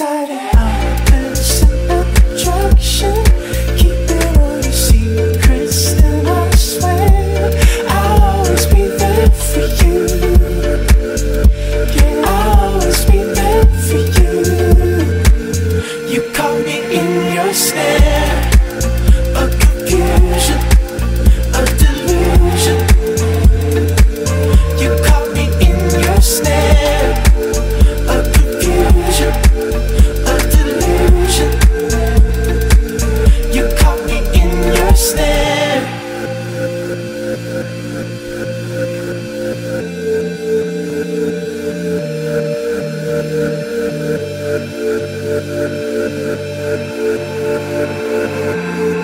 excited. Thank you.